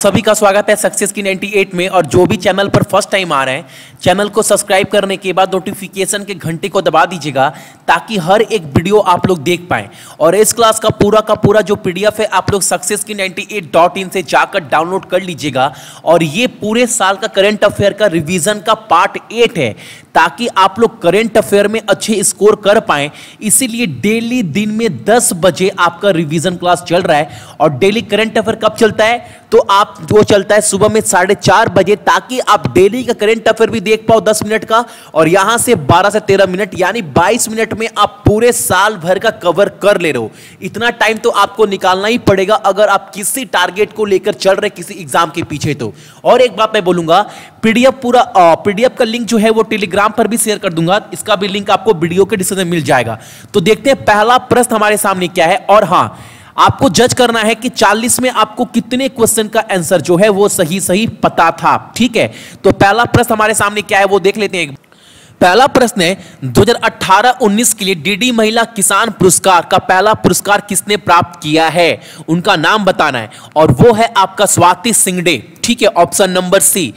सभी का स्वागत है सक्सेस की 98 में और जो भी चैनल पर फ़र्स्ट टाइम आ रहे हैं, चैनल को सब्सक्राइब करने के बाद नोटिफिकेशन के घंटे को दबा दीजिएगा ताकि हर एक वीडियो आप लोग देख पाएँ। और इस क्लास का पूरा का पूरा जो पीडीएफ है, आप लोग सक्सेस की 98.in से जाकर डाउनलोड कर लीजिएगा। और ये पूरे साल का करंट अफेयर का रिविजन का पार्ट एट है। ताकि आप लोग करेंट अफेयर में अच्छे स्कोर कर पाएँ। इसीलिए डेली दिन में 10 बजे आपका रिवीजन क्लास चल रहा है। और डेली करेंट अफेयर कब चलता है? तो आप जो चलता है सुबह में साढ़े चार बजे, ताकि आप डेली का करंट अफेयर भी देख पाओ 10 मिनट का। और यहाँ से 12 से 13 मिनट, यानी 22 मिनट में आप पूरे साल भर का कवर कर ले रहे हो। इतना टाइम तो आपको निकालना ही पड़ेगा अगर आप किसी टारगेट को लेकर चल रहे किसी एग्ज़ाम के पीछे तो। और एक बात मैं बोलूँगा पीडीएफ पूरा पीडीएफ का लिंक जो है वो टेलीग्राम पर भी शेयर कर दूँगा, इसका भी लिंक आपको वीडियो के डिस्क्रिप्शन में मिल जाएगा। तो देखते हैं, पहला प्रश्न हमारे सामने क्या है? और हाँ आपको जज करना है कि 40 में आपको कितने क्वेश्चन का आंसर जो है, वो सही सही पता था। ठीक है? तो पहला प्रश्न हमारे सामने क्या है, वो देख लेते हैं। पहला प्रश्न है 2018-19 के लिए डीडी महिला किसान पुरस्कार का पहला पुरस्कार किसने प्राप्त किया है? उनका नाम बताना है। और वो है आपका स्वाति सिंगडे। ठीक है? ऑप्शन नंबर सी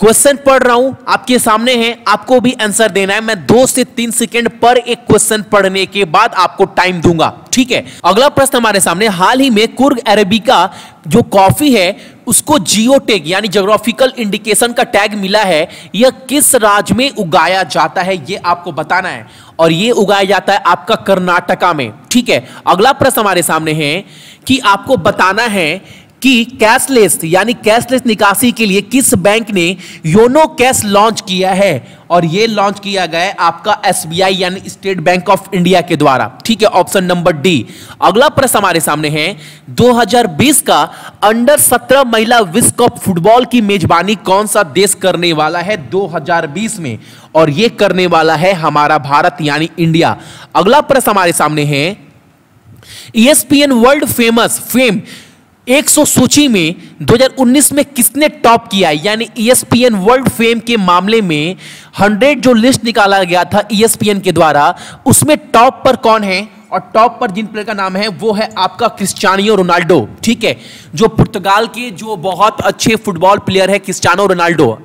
क्वेश्चन पढ़ रहा हूँ, आपके सामने है, आपको भी आंसर देना है। मैं दो से तीन सेकेंड पर एक क्वेश्चन पढ़ने के बाद आपको टाइम दूँगा, ठीक है? अगला प्रश्न हमारे सामने, हाल ही में कुर्ग अरेबिका जो कॉफ़ी है, उसको जियो टैग यानी जोग्राफिकल इंडिकेशन का टैग मिला है, यह किस राज्य में उगाया जाता है यह आपको बताना है। और यह उगाया जाता है आपका कर्नाटका में, ठीक है? अगला प्रश्न हमारे सामने है कि आपको बताना है कि कैशलेस, यानी कैशलेस निकासी के लिए किस बैंक ने योनो कैश लॉन्च किया है? और ये लॉन्च किया गया है आपका एसबीआई, यानी स्टेट बैंक ऑफ़ इंडिया के द्वारा। ठीक है, ऑप्शन नंबर डी। अगला प्रश्न हमारे सामने है। 2020 का अंडर 17 महिला विश्व कप फुटबॉल की मेजबानी कौन सा देश करने वाला है 2020 में? और ये करने वाला है हमारा भारत, यानी इंडिया। अगला प्रश्न हमारे सामने है। ईएसपीएन वर्ल्ड फ़ेमस फेम 100 सूची में 2019 में किसने टॉप किया? यानी ESPN वर्ल्ड फेम के मामले में 100 जो लिस्ट निकाला गया था ESPN के द्वारा, उसमें टॉप पर कौन है? और टॉप पर जिन प्लेयर का नाम है, वो है आपका क्रिस्टियानो रोनाल्डो, ठीक है? जो पुर्तगाल के जो बहुत अच्छे फुटबॉल प्लेयर है, क्रिस्टियानो रोनाल्डो।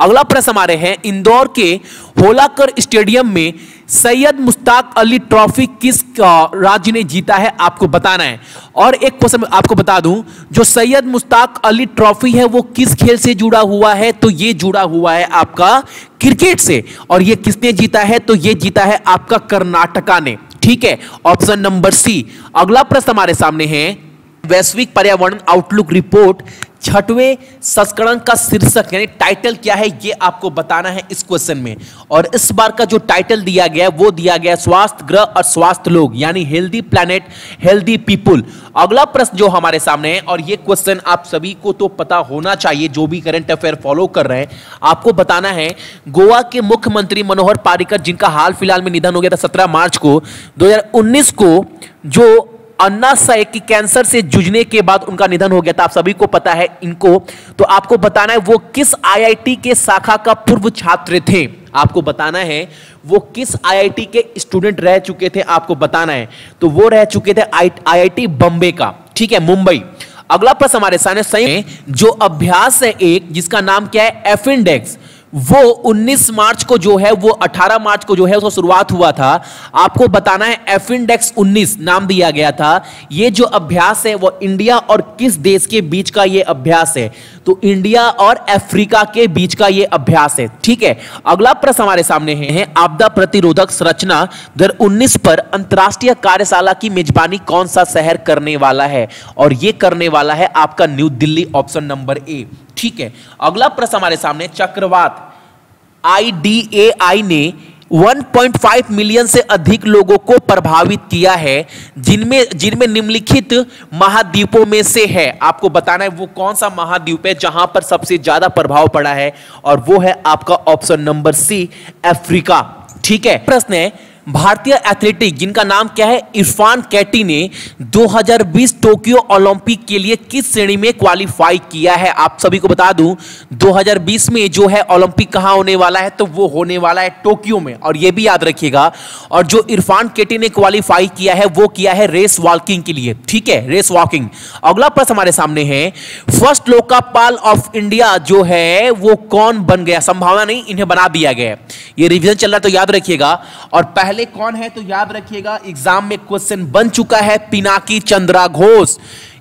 अगला प्रश्न हमारे हैं, इंदौर के होलाकर स्टेडियम में सैयद मुश्ताक अली ट्रॉफी किस राज्य ने जीता है, आपको बताना है। और एक क्वेश्चन आपको बता दूँ, जो सैयद मुश्ताक अली ट्रॉफी है, वो किस खेल से जुड़ा हुआ है? तो ये जुड़ा हुआ है आपका क्रिकेट से। और ये किसने जीता है? तो ये जीता है आपका कर्नाटका ने। ठीक है, ऑप्शन नंबर सी। अगला प्रश्न हमारे सामने है, वैश्विक पर्यावरण आउटलुक रिपोर्ट छठवें संस्करण का शीर्षक, यानी टाइटल क्या है, ये आपको बताना है इस क्वेश्चन में। और इस बार का जो टाइटल दिया गया वो दिया गया स्वास्थ्य ग्रह और स्वास्थ्य लोग, यानी हेल्दी प्लैनेट हेल्दी पीपुल अगला प्रश्न जो हमारे सामने है, और ये क्वेश्चन आप सभी को तो पता होना चाहिए, जो भी करंट अफेयर फॉलो कर रहे हैं, आपको बताना है, गोवा के मुख्यमंत्री मनोहर पारिकर, जिनका हाल फ़िलहाल में निधन हो गया था सत्रह मार्च को, दो हज़ार उन्नीस को, जो अन्नाशय की कैंसर से जूझने के बाद उनका निधन हो गया था। आप सभी को पता है इनको। तो आपको बताना है, वो किस आईआईटी के शाखा का पूर्व छात्र थे? आपको बताना है, वो किस आईआईटी के स्टूडेंट रह चुके थे? आपको बताना है। तो वो रह चुके थे आईआईटी बम्बे का। ठीक है, मुंबई। अगला प्रश्न हमारे सामने जो अभ्यास है एक, जिसका नाम क्या है? एफ़ इंडेक्स वो 19 मार्च को जो है वो 18 मार्च को जो है उसका शुरुआत हुआ था। आपको बताना है एफ़ इंडेक्स उन्नीस नाम दिया गया था। ये जो अभ्यास है वो इंडिया और किस देश के बीच का ये अभ्यास है? तो इंडिया और अफ्रीका के बीच का ये अभ्यास है ठीक है? अगला प्रश्न हमारे सामने है, आपदा प्रतिरोधक संरचना उन्नीस पर अंतर्राष्ट्रीय कार्यशाला की मेजबानी कौन सा शहर करने वाला है? और ये करने वाला है आपका New Delhi option number A. ठीक है। अगला प्रश्न हमारे सामने, चक्रवात। आईडीएआई ने 1.5 मिलियन से अधिक लोगों को प्रभावित किया है, जिनमें जिनमें निम्नलिखित महाद्वीपों में से है। आपको बताना है, वो कौन सा महाद्वीप है जहाँ पर सबसे ज़्यादा प्रभाव पड़ा है? और वो है आपका ऑप्शन नंबर सी अफ्रीका ठीक है। प्रश्न है भारतीय एथलेटिक, जिनका नाम क्या है? इरफान कैटी ने 2020 टोक्यो ओलंपिक के लिए किस श्रेणी में क्वालिफाई किया है? आप सभी को बता दूँ 2020 में जो है ओलंपिक कहाँ होने वाला है? तो वो होने वाला है टोक्यो में। और ये भी याद रखिएगा, और जो इरफान केटी ने क्वालिफाई किया है, वो किया है रेस वॉकिंग के लिए। ठीक है रेस वॉकिंग अगला प्रश्न हमारे सामने है फ़र्स्ट लोकपाल ऑफ़ इंडिया जो है, वो कौन बन गया? संभावना नहीं, इन्हें बना दिया गया ये रिवीजन चल रहा है तो याद रखिएगा। और पहले कौन है तो याद रखिएगा, एग्ज़ाम में क्वेश्चन बन चुका है पिनाकी चंद्रा घोष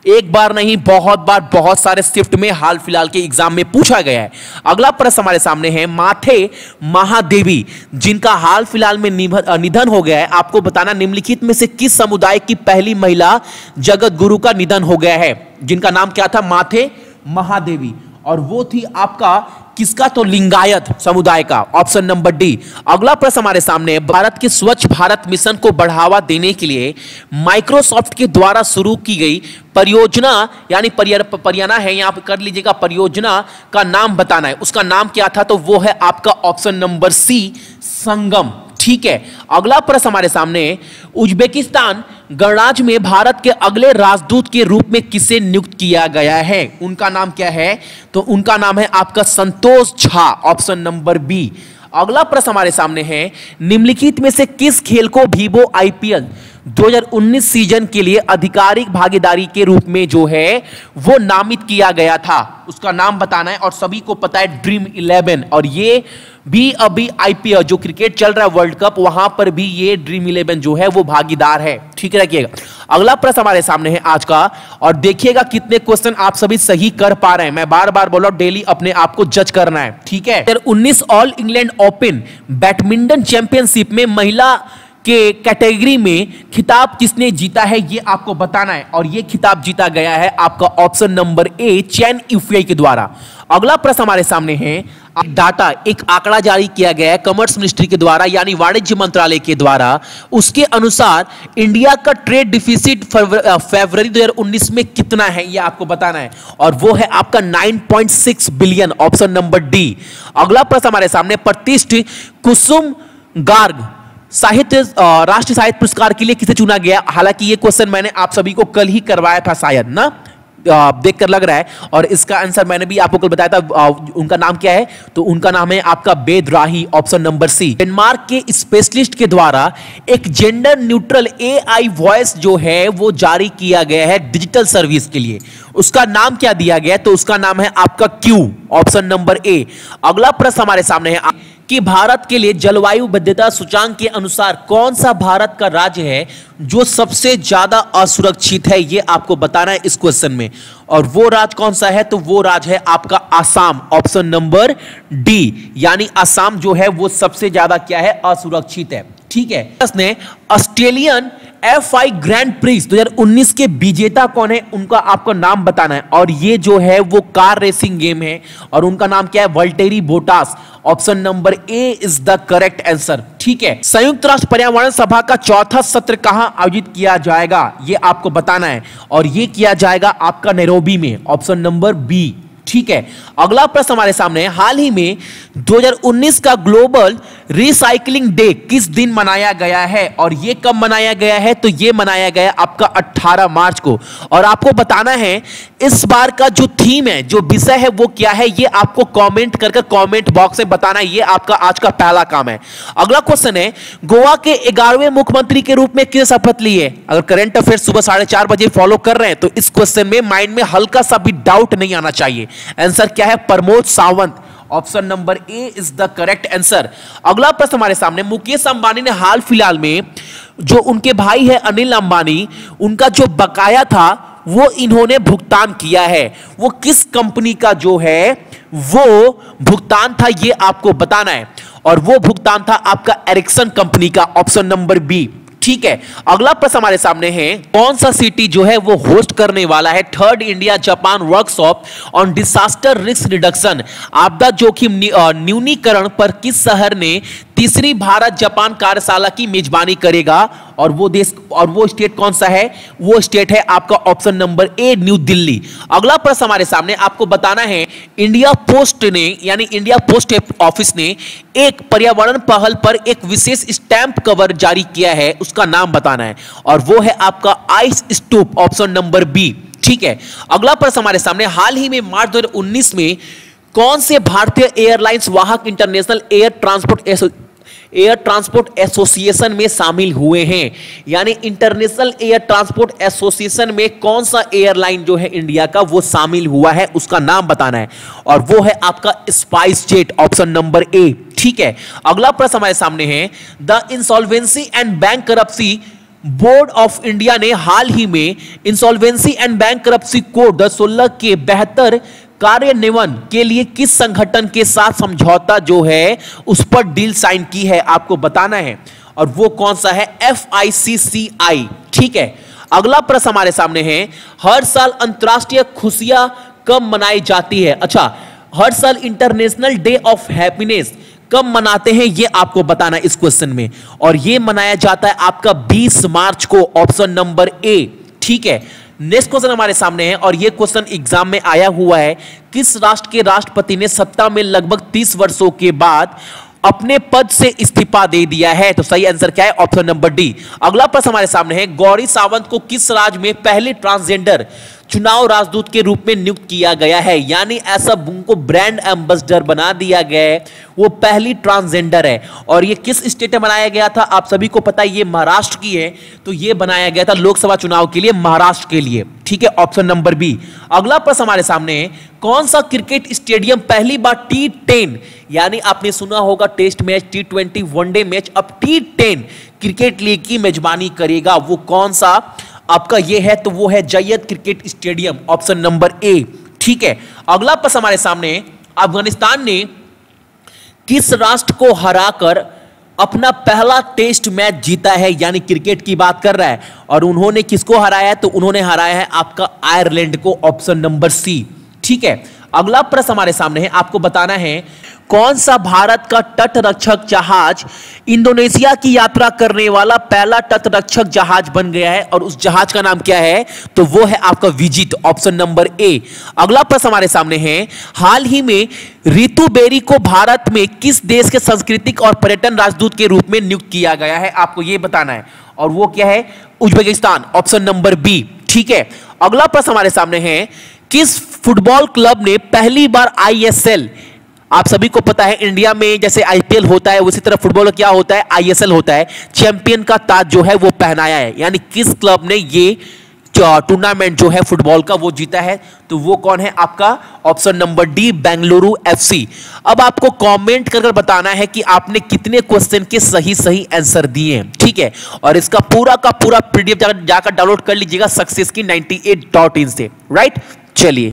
एक बार नहीं, बहुत बार बहुत सारे शिफ्ट में हाल फ़िलहाल के एग्ज़ाम में पूछा गया है। अगला प्रश्न हमारे सामने है, माथे महादेवी, जिनका हाल फ़िलहाल में निधन हो गया है, आपको बताना निम्नलिखित में से किस समुदाय की पहली महिला जगत गुरु का निधन हो गया है? जिनका नाम क्या था? माथे महादेवी। और वो थी आपका किसका? तो लिंगायत समुदाय का। ऑप्शन नंबर डी, अगला प्रश्न हमारे सामने भारत के स्वच्छ भारत मिशन को बढ़ावा देने के लिए माइक्रोसॉफ्ट के द्वारा शुरू की गई परियोजना, यानी परियाना है, यहाँ कर लीजिएगा, परियोजना का नाम बताना है। उसका नाम क्या था? तो वो है आपका ऑप्शन नंबर सी, संगम। ठीक है? अगला प्रश्न हमारे सामने उज्बेकिस्तान गणराज्य में भारत के अगले राजदूत के रूप में किसे नियुक्त किया गया है? उनका नाम क्या है? तो उनका नाम है आपका Santosh Jha, option number B. अगला प्रश्न हमारे सामने है, निम्नलिखित में से किस खेल को वीवो आईपीएल 2019 सीज़न के लिए आधिकारिक भागीदारी के रूप में जो है, वो नामित किया गया था। उसका नाम बताना है और सभी को पता है ड्रीम इलेवन। और ये भी अभी आईपीएल, जो क्रिकेट चल रहा है वर्ल्ड कप, वहाँ पर भी ये ड्रीम इलेवन जो है, वो भागीदार है। ठीक रखिएगा। अगला प्रश्न हमारे सामने है आज का, और देखिएगा कितने क्वेश्चन आप सभी सही कर पा रहे हैं। मैं बार बार बोला डेली अपने आप को जज करना है। ठीक है? उन्नीस All England Open badminton championship में महिला के कैटेगरी में खिताब किसने जीता है, ये आपको बताना है। और ये खिताब जीता गया है आपका option number A, chain UPI के द्वारा। अगला प्रश्न हमारे सामने है। डाटा, एक आंकड़ा जारी किया गया है कॉमर्स मिनिस्ट्री के द्वारा, यानी वाणिज्य मंत्रालय के द्वारा। उसके अनुसार इंडिया का ट्रेड डिफिसिट फरवरी 2019 में कितना है यह आपको बताना है। और वो है आपका 9.6 बिलियन, ऑप्शन नंबर डी। अगला प्रश्न हमारे सामने प्रतिष्ठित कुसुम गार्ग। साहित्य राष्ट्रीय साहित्य पुरस्कार के लिए किसे चुना गया? हालाँकि ये क्वेश्चन मैंने आप सभी को कल ही करवाया था शायद, ना? देखकर लग रहा है। और इसका आंसर मैंने भी आपको कल बताया था उनका नाम क्या है? तो उनका नाम है आपका Ved Rahi option number C Denmark के स्पेशलिस्ट के द्वारा एक जेंडर न्यूट्रल एआई वॉइस जो है, वो जारी किया गया है डिजिटल सर्विस के लिए। उसका नाम क्या दिया गया तो उसका नाम है आपका क्यू ऑप्शन नंबर ए अगला प्रश्न हमारे सामने है। कि भारत के लिए जलवायु बद्धता सूचांक के अनुसार कौन सा भारत का राज्य है जो सबसे ज़्यादा असुरक्षित है, ये आपको बताना है इस क्वेश्चन में। और वो राज्य कौन सा है? तो वो राज्य है आपका आसाम। ऑप्शन नंबर डी यानी आसाम जो है वो सबसे ज़्यादा क्या है? असुरक्षित है। ठीक है? Australian F I Grand Prix 2019 के विजेता कौन है, उनका आपको नाम बताना है। और ये जो है, वो कार रेसिंग गेम है और उनका नाम क्या है? Valtteri Bottas option number A is the correct answer ठीक है? संयुक्त राष्ट्र पर्यावरण सभा का चौथा सत्र कहाँ आयोजित किया जाएगा, ये आपको बताना है। और ये किया जाएगा आपका नैरोबी में। ऑप्शन नंबर बी ठीक है। अगला प्रश्न हमारे सामने हाल ही में 2019 का ग्लोबल रिसाइकलिंग डे किस दिन मनाया गया है? और ये कब मनाया गया है? तो ये मनाया गया आपका 18 मार्च को। और आपको बताना है, इस बार का जो थीम है, जो विषय है, वो क्या है? ये आपको कमेंट करके कमेंट बॉक्स में बताना ये आपका आज का पहला काम है। अगला क्वेश्चन है, गोवा के ग्यारहवें मुख्यमंत्री के रूप में किस शपथ ली है? अगर करंट अफेयर सुबह साढ़े बजे फॉलो कर रहे हैं तो इस क्वेश्चन में माइंड में हल्का सा भी डाउट नहीं आना चाहिए। आंसर क्या है? Pramod Sawant. Option number A is the correct answer अगला प्रश्न हमारे सामने, मुकेश अंबानी ने हाल फ़िलहाल में जो उनके भाई है अनिल अंबानी, उनका जो बकाया था, वो इन्होंने भुगतान किया है। वो किस कंपनी का जो है, वो भुगतान था, ये आपको बताना है। और वो भुगतान था आपका एरिक्सन कंपनी का ऑप्शन नंबर बी ठीक है। अगला प्रश्न हमारे सामने है, कौन सा सिटी जो है वो होस्ट करने वाला है? Third India Japan workshop on disaster risk reduction आपदा जोखिम न्यूनीकरण पर किस शहर ने तीसरी भारत जापान कार्यशाला की मेजबानी करेगा और वो देश और वो स्टेट कौन सा है? वो स्टेट है आपका option number A, New Delhi. अगला प्रश्न हमारे सामने आपको बताना है, इंडिया पोस्ट ने, यानी इंडिया पोस्ट ऑफ़िस ने एक पर्यावरण पहल पर एक विशेष स्टैंप कवर जारी किया है, उसका नाम बताना है। और वो है आपका ice stupa, option number B. ठीक है, अगला प्रश्न हमारे सामने, हाल ही में मार्च 2019 में कौन से भारतीय एयरलाइंस वाहक international air transport air transport association में शामिल हुए हैं। यानी इंटरनेशनल एयर ट्रांसपोर्ट एसोसिएशन में कौन सा एयरलाइन जो है इंडिया का, वो शामिल हुआ है, उसका नाम बताना है। और वो है आपका spice jet option number A. ठीक है, अगला प्रश्न हमारे सामने है। The insolvency and bankruptcy board of India ने हाल ही में insolvency and bankruptcy code सोलह के बेहतर कार्यान्वयन के लिए किस संगठन के साथ समझौता जो है, उस पर डील साइन की है, आपको बताना है। और वो कौन सा है? एफ़ आई सी सी आई ठीक है? अगला प्रश्न हमारे सामने है, हर साल अंतरराष्ट्रीय खुशियाँ कब मनाई जाती है? अच्छा हर साल इंटरनेशनल डे ऑफ़ हैप्पीनेस कब मनाते हैं, ये आपको बताना इस क्वेश्चन में। और ये मनाया जाता है आपका 20 मार्च को ऑप्शन नंबर ए ठीक है? नेक्स्ट क्वेश्चन हमारे सामने है और यह क्वेश्चन एग्ज़ाम में आया हुआ है, किस राष्ट्र के राष्ट्रपति ने सत्ता में लगभग 30 वर्षों के बाद अपने पद से इस्तीफा दे दिया है? तो सही आंसर क्या है? ऑप्शन नंबर डी अगला प्रश्न हमारे सामने है, गौरी सावंत को किस राज्य में पहले ट्रांसजेंडर चुनाव राजदूत के रूप में नियुक्त किया गया है। यानी ऐसा उनको ब्रांड एम्बेसडर बना दिया गया है। वो पहली ट्रांसजेंडर है। और ये किस स्टेट में बनाया गया था, आप सभी को पता है, ये महाराष्ट्र की है। तो ये बनाया गया था लोकसभा चुनाव के लिए, महाराष्ट्र के लिए। ठीक है ऑप्शन नंबर बी अगला प्रश्न हमारे सामने है, कौन सा क्रिकेट स्टेडियम पहली बार टी टेन यानी आपने सुना होगा test match T twenty one day match अब टी टेन क्रिकेट लीग की मेजबानी करेगा। वो कौन सा? आपका ये है तो वो है Zayed cricket stadium, option number A. ठीक है, अगला प्रश्न हमारे सामने, अफ़गानिस्तान ने किस राष्ट्र को हराकर अपना पहला टेस्ट मैच जीता है, यानी क्रिकेट की बात कर रहा है, और उन्होंने किसको हराया है तो उन्होंने हराया है आपका आयरलैंड को, ऑप्शन नंबर सी। ठीक है, अगला प्रश्न हमारे सामने है, आपको बताना है कौन सा भारत का तट रक्षक जहाज़ इंडोनेशिया की यात्रा करने वाला पहला तट रक्षक जहाज़ बन गया है? और उस जहाज़ का नाम क्या है? तो वो है आपका विज़िट ऑप्शन नंबर ए। अगला प्रश्न हमारे सामने है, हाल ही में रितु बेरी को भारत में किस देश के सांस्कृतिक और पर्यटन राजदूत के रूप में नियुक्त किया गया है? आपको यह बताना है। और वो क्या है? Uzbekistan, option number B. ठीक है, अगला प्रश्न हमारे सामने है, किस फुटबॉल क्लब ने पहली बार आईएसएल आप सभी को पता है, इंडिया में जैसे आईपीएल होता है, उसी तरह फुटबॉल क्या होता है? आईएसएल होता है। चैंपियन का ताज जो है, वो पहनाया है। यानी किस क्लब ने ये टूर्नामेंट जो है फुटबॉल का, वो जीता है? तो वो कौन है आपका? Option number D Bengaluru FC अब आपको कमेंट कर बताना है कि आपने कितने क्वेश्चन के सही सही आंसर दिए ठीक है? और इसका पूरा का पूरा पीडीएफ जाकर डाउनलोड कर लीजिएगा सक्सेस की 98 डॉट इन से। राइट चलिए।